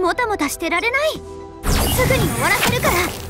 もたもたしてられない。すぐに終わらせるから。